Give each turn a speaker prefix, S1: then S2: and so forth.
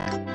S1: you